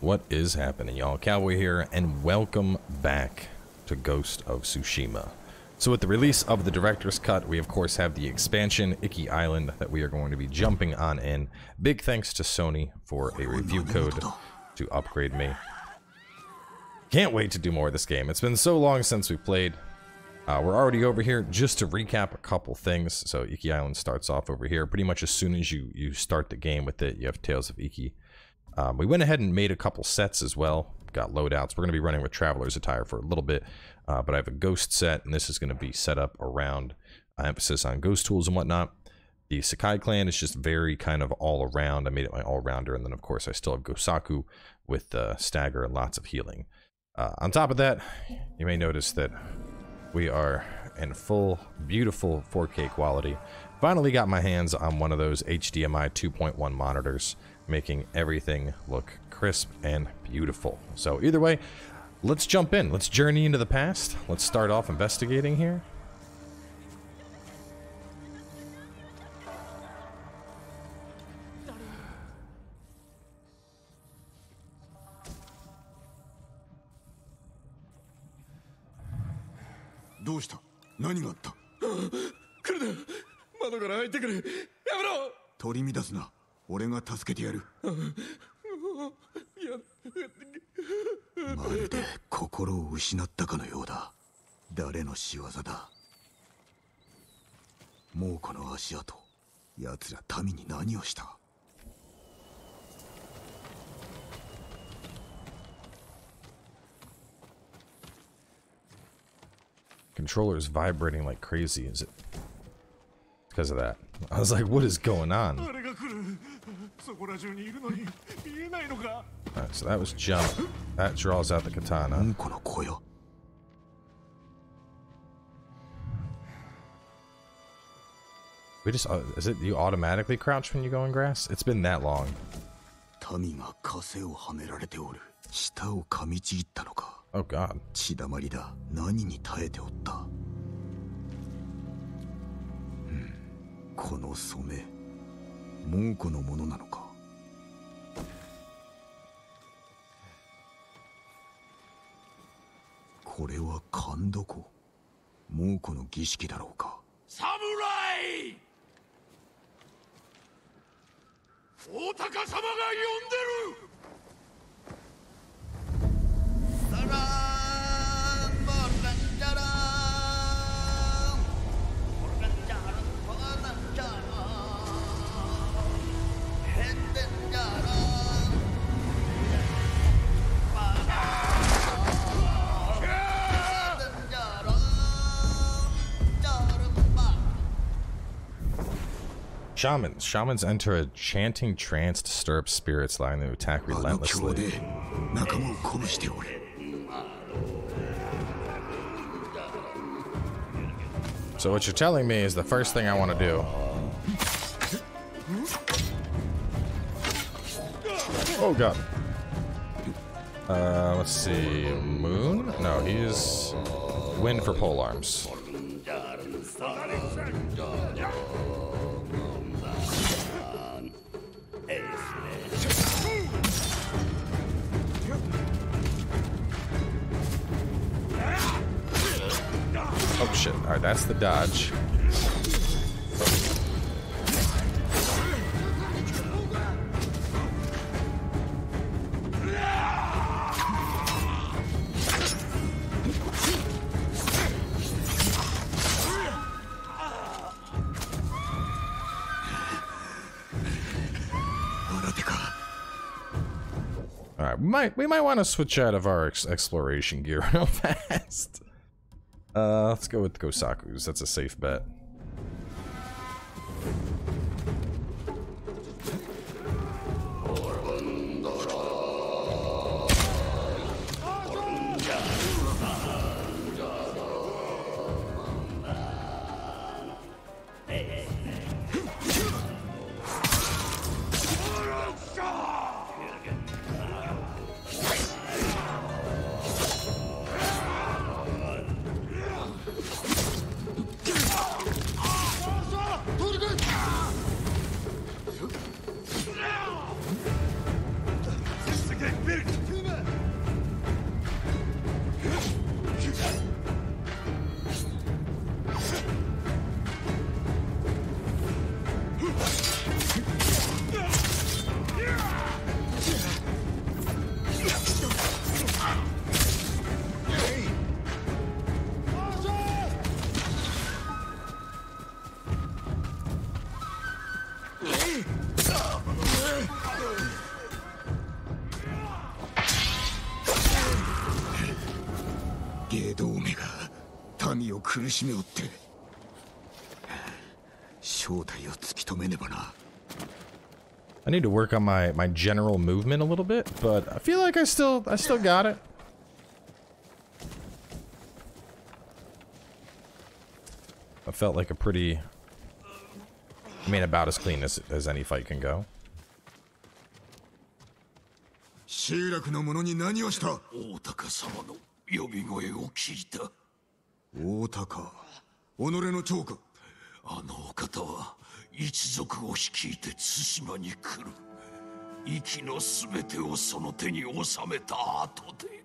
What is happening, y'all? Cowboy here, and welcome back to Ghost of Tsushima. So with the release of the Director's Cut, we of course have the expansion, Iki Island, that we are going to be jumping on in. Big thanks to Sony for a review code to upgrade me. Can't wait to do more of this game. It's been so long since we played. Uh, we're already over here. Just to recap a couple things. So Iki Island starts off over here. Pretty much as soon as you, you start the game with it, you have Tales of Iki. Um, we went ahead and made a couple sets as well. Got loadouts. We're going to be running with Traveler's Attire for a little bit, uh, but I have a Ghost set, and this is going to be set up around uh, emphasis on Ghost tools and whatnot. The Sakai clan is just very kind of all around. I made it my all rounder, and then of course I still have Gosaku with uh, stagger and lots of healing. Uh, on top of that, you may notice that we are in full, beautiful 4K quality. Finally got my hands on one of those HDMI 2.1 monitors making everything look crisp and beautiful. So either way, let's jump in. Let's journey into the past. Let's start off investigating here. 俺が助けてやるまるで心を失ったかのようだ誰の仕業だもうこの足跡奴ら民に何をした Controller is vibrating like crazy. Is it because of that? I was like, what is going on? Alright, so that was jump. That draws out the katana. We just uh, is it you automatically crouch when you go in grass? It's been that long. Oh god. 門戸のものなのか？これは勘どこ？猛虎の儀式だろうか？侍！大高様が呼んでる！Shamans. Shamans enter a chanting trance to stir up spirits, allowing them to attack relentlessly. So what you're telling me is the first thing I want to do. Oh god. Uh, let's see. Moon? No, he's wind for pole arms. That's the dodge. Alright, might we might want to switch out of our ex exploration gear real fast. Uh, let's go with Gosaku's. That's a safe bet. て民を苦しめおって正体を突き止めねばな I need to work on my my general movement a little bit, but I feel like I still I still got it. I felt like a pretty I mean about as clean as as any fight can go. 集落の者に何をした大高様の呼び声を聞いた 大高己の長かあのお方は一族を率いて対馬に来る。息の全てをその手に収めた後で。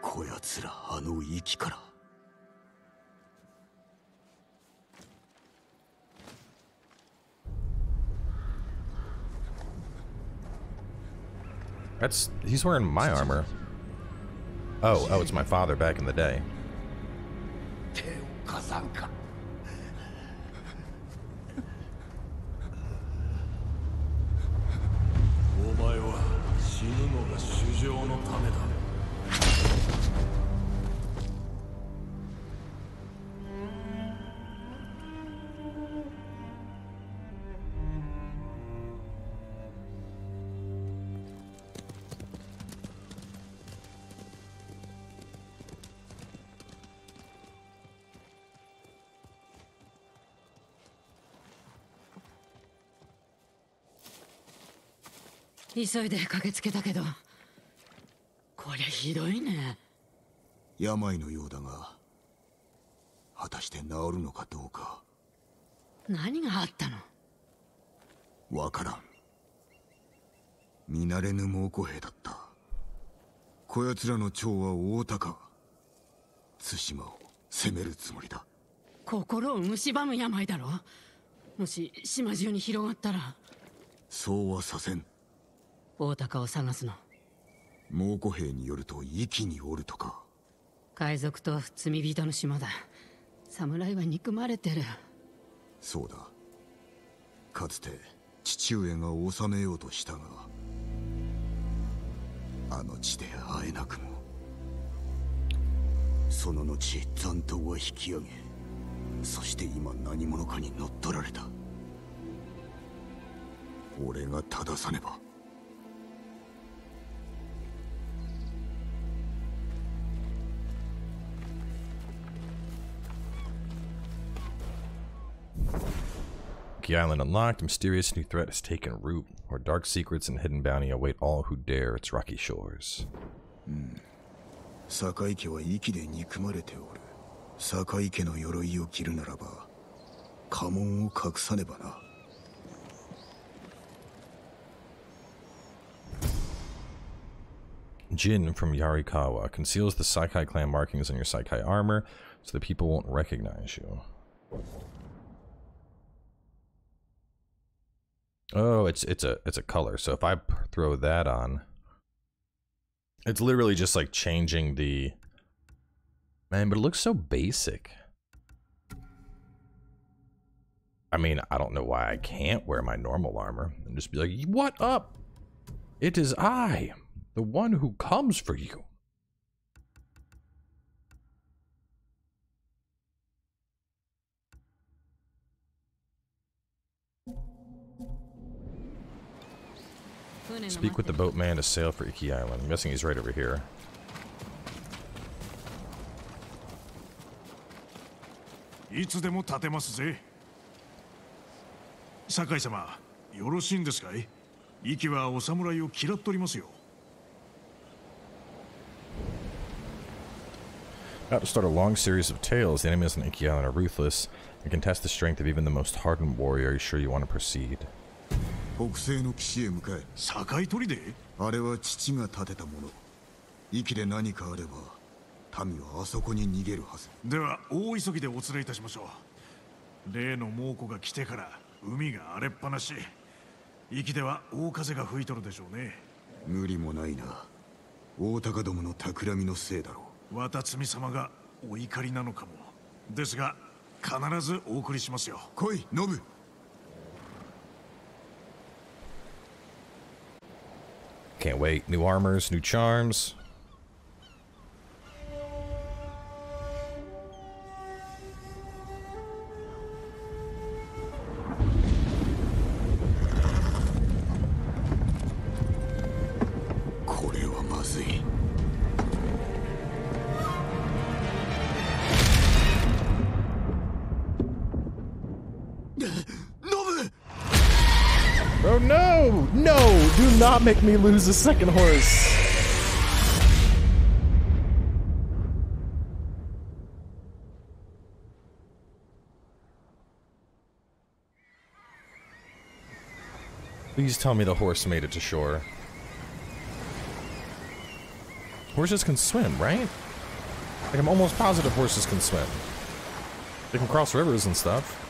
こやつらあの息から That's he's wearing my armor. Oh, oh, it's my father back in the day. 急いで駆けつけたけど。こりゃひどいね。病のようだが果たして治るのかどうか。何があったの？わからん。見慣れぬ猛虎兵だった。こやつらの長は大高。対馬を攻めるつもりだ。心を蝕む病だろ？もし島中に広がったら。そうはさせん大高を探すの。猛虎兵によると息におるとか。海賊と罪人の島だ。侍は憎まれてる。そうだ。かつて父上が治めようとしたがあの地で会えなくもその後残党は引き上げそして今何者かに乗っ取られた。俺が正さねば the island unlocked, mysterious new threat has taken root, where dark secrets and hidden bounty await all who dare its rocky shores. Hmm. 堺家は息で憎まれておる堺家の鎧を着るならば家紋を隠さねばな Jin from Yarikawa conceals the Sakai clan markings on your Sakai armor so the people won't recognize you. Oh, it's it's a it's a color. So if I throw that on, it's literally just like changing the man, but it looks so basic. I mean, I don't know why I can't wear my normal armor and just be like, "What up? It is I, the one who comes for you." Speak with the boatman to sail for Iki Island. I'm guessing he's right over here. いつでも立てますぜ酒井様よろしいんですかい息はお侍を嫌っとりますよ About to start a long series of tales. The enemies on Iki Island are ruthless and can test the strength of even the most hardened warrior. Are you sure you want to proceed? 北西の岸へ向かえ。境砦あれは父が建てたもの。息で何かあれば民はあそこに逃げるはず。では大急ぎでお連れいたしましょう。例の猛虎が来てから海が荒れっぱなし。息では大風が吹いとるでしょうね。無理もないな。大高どもの企みのせいだろ渡積様がお怒りなのかも。ですが必ずお送りしますよ。う来いノブ Can't wait. New armors, new charms. Not make me lose a second horse! Please tell me the horse made it to shore. Horses can swim, right? Like, I'm almost positive horses can swim. They can cross rivers and stuff.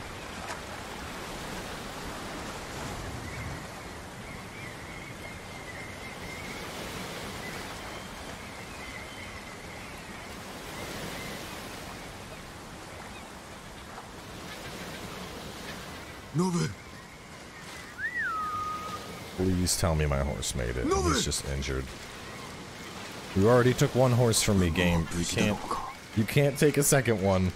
Nobu Please tell me my horse made it. He's just injured. You already took one horse from me, game. You can't. You can't take a second one.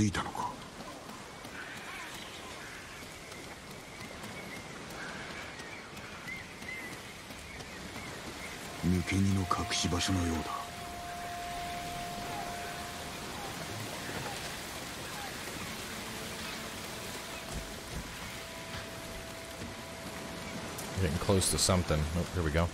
Nobu 着いたのか抜け荷の隠し場所のようだ Getting close to something. Oh, here we go.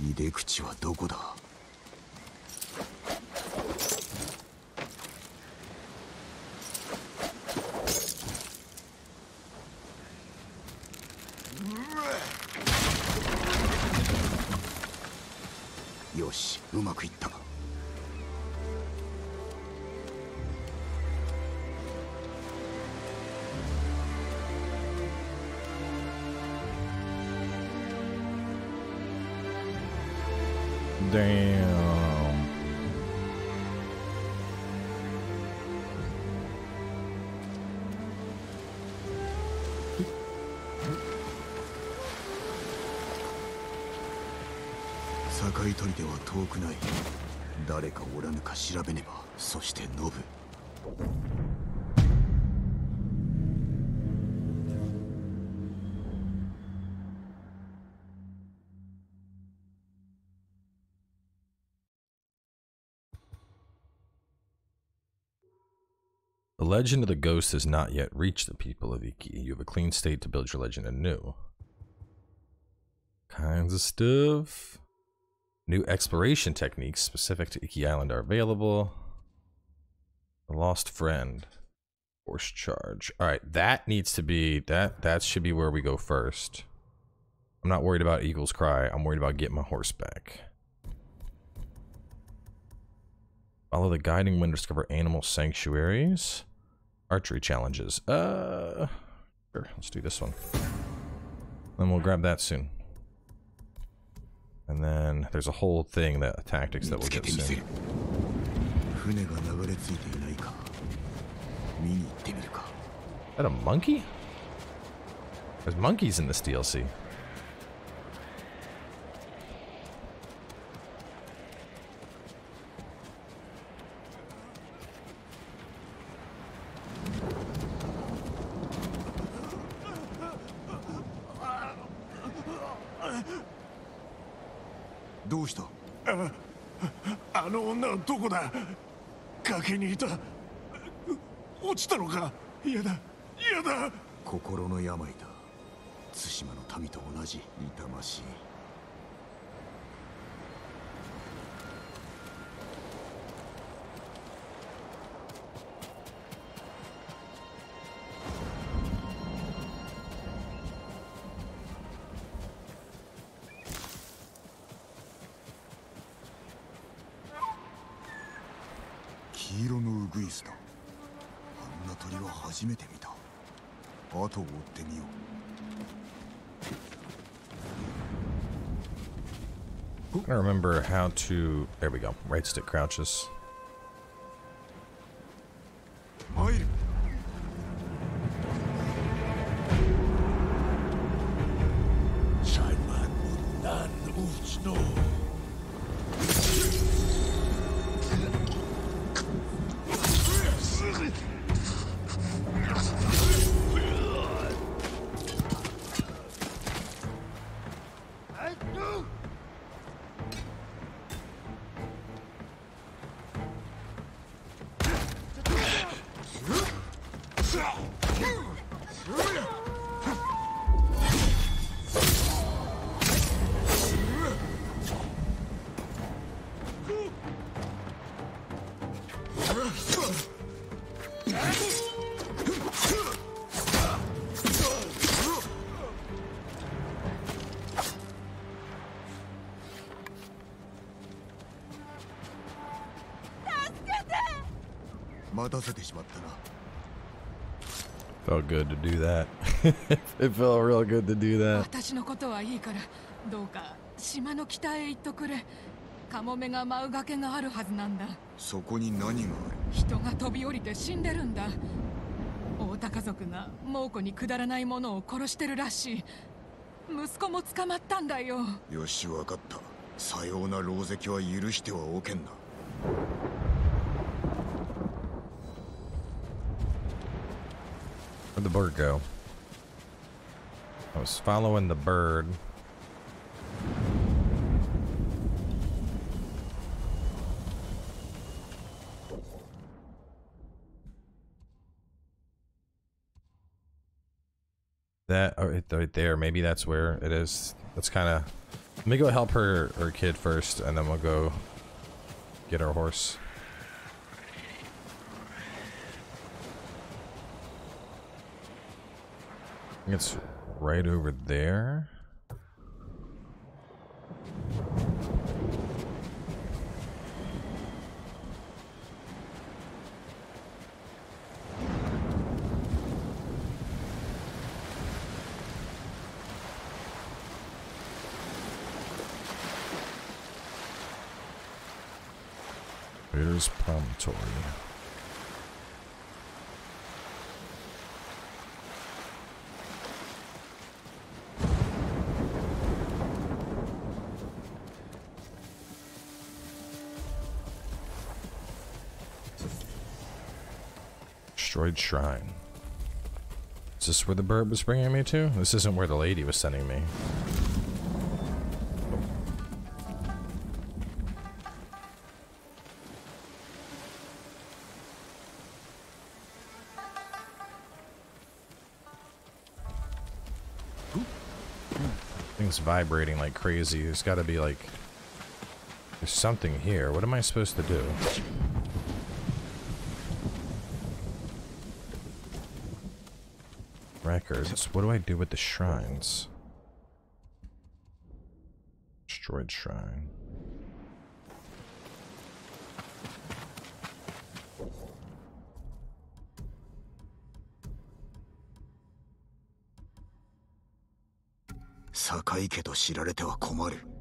入れ口はどこだ？遠くない誰かおらぬか調べねばそしてノブ The legend of the ghost has not yet reached the people of Iki. You have a clean state to build your legend anew. Kinds of stuff. New exploration techniques specific to Iki Island are available. The lost friend. Horse charge. Alright, that needs to be that that should be where we go first. I'm not worried about Eagle's Cry. I'm worried about getting my horse back. Follow the guiding wind discover animal sanctuaries. Archery challenges. Uh, sure, let's do this one. Then we'll grab that soon. And then there's a whole thing that tactics that we'll get soon. Is that a monkey? There's monkeys in this DLC. 崖にいた。落ちたのか？嫌だ。嫌だ。心の病だ。対馬の民と同じ痛ましい。グイスだあんな鳥は初めて見た後を追ってみよう I don't remember how to. There we go. Right stick crouches. せてしまったな。Felt good to do that. it felt real good to do that. 私のことはいいからどうか島の北へ行っとくれ。カモメが舞う崖があるはずなんだ。そこに何がある？人が飛び降りて死んでるんだ。大田家族が猛虎にくだらないものを殺してるらしい。息子も捕まったんだよ。よしわかった。さような狼藉は許してはおけんな Where'd the bird go? I was following the bird. That oh, right there. Maybe that's where it is. That's kind of. Let me go help her her kid first, and then we'll go get our horse. I think it's right over there. Here's Promontory. Destroyed Shrine. Is this where the bird was bringing me to? This isn't where the lady was sending me. Thing's vibrating like crazy. There's got to be like... There's something here. What am I supposed to do? presents. What do I do with the shrines? Destroyed shrine. Sakai 家と知られては困る。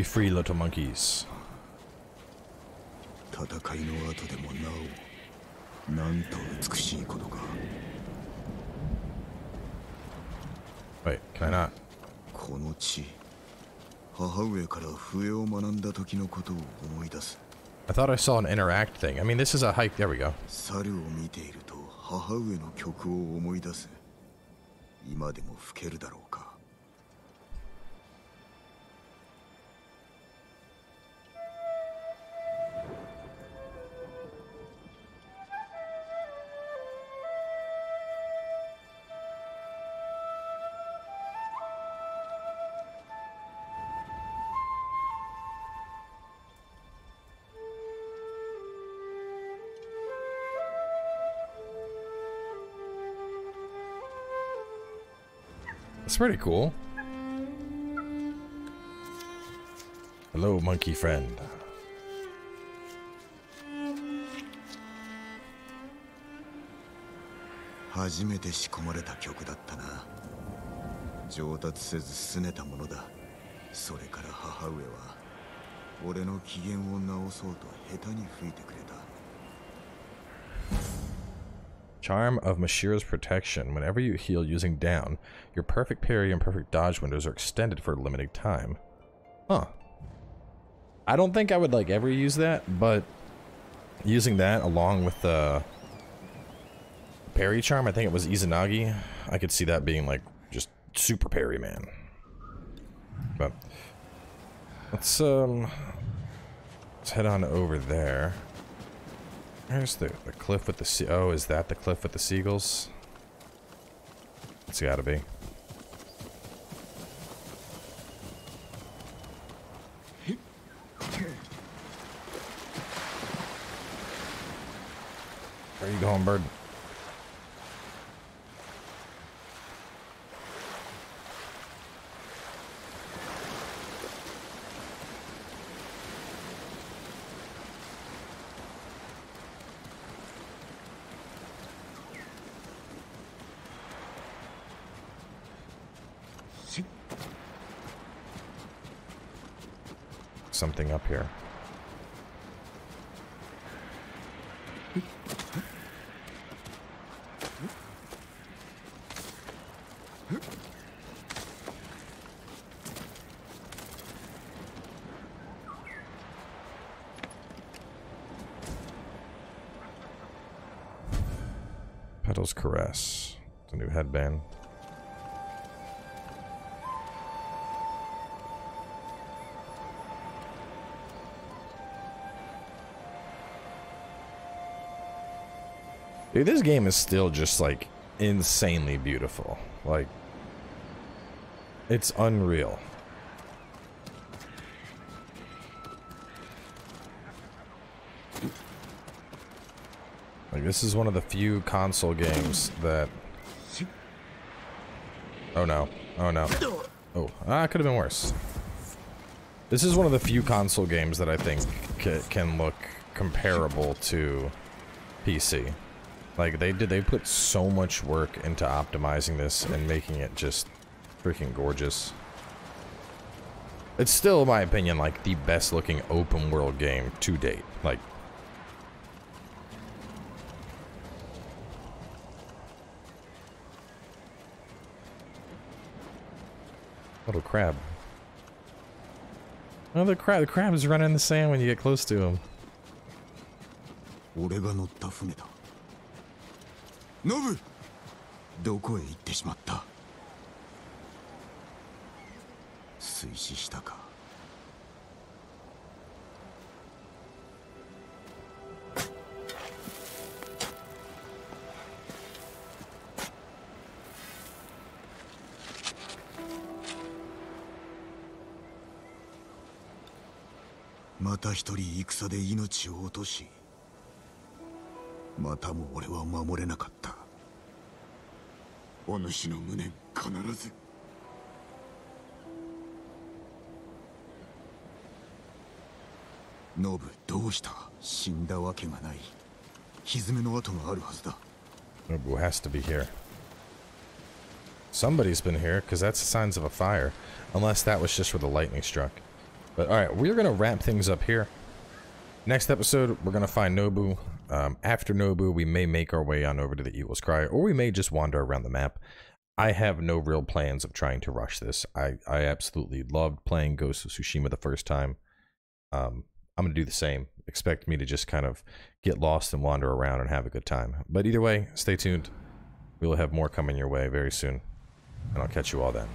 Be free, little monkeys. 戦いの後でもなおなんと美しいことか Wait, can I not? この地母上から笛を学んだ時のことを思い出す I thought I saw an interact thing. I mean, this is a hike. There we go. 猿を見ていると母上の曲を思い出す今でも吹けるだろうか It's pretty cool. Hello, monkey friend. 初めて仕込まれた曲だったな上達せず拗ねたものだそれから母上は俺の機嫌を直そうと下手に吹いてくれ Charm of Mashira's protection. Whenever you heal using down, your perfect parry and perfect dodge windows are extended for a limited time. Huh. I don't think I would like ever use that, but using that along with the parry charm, I think it was Izanagi, I could see that being like just super parry man. But let's um let's head on over there. Where's the, the cliff with the sea? Oh, is that the cliff with the seagulls? It's gotta be. Where are you going, bird? Something up here. Petals Caress. It's a new headband. Dude, this game is still just like insanely beautiful. Like, it's unreal. Like, this is one of the few console games that. Oh no. Oh no. Oh, ah, could have been worse. This is one of the few console games that I think ca can look comparable to PC. Like, they did, they put so much work into optimizing this and making it just freaking gorgeous. It's still, in my opinion, like, the best looking open world game to date. Like, oh, Little crab. Oh, the crab, the crab is running in the sand when you get close to him. 俺が乗った船だノブ。どこへ行ってしまった？水死したか。また一人戦で命を落としまたも俺は守れなかった。お主の無念必ずノブどうした死んだわけがない蹄の跡があるはずだ Nobu has to be here. Somebody's been here, because that's the signs of a fire. Unless that was just where the lightning struck. But alright, we're going to wrap things up here. Next episode, we're going to find Nobu. Um, after Nobu, we may make our way on over to the Eagle's Cry, or we may just wander around the map. I have no real plans of trying to rush this. I, I absolutely loved playing Ghost of Tsushima the first time. Um, I'm going to do the same. Expect me to just kind of get lost and wander around and have a good time. But either way, stay tuned. We will have more coming your way very soon. And I'll catch you all then.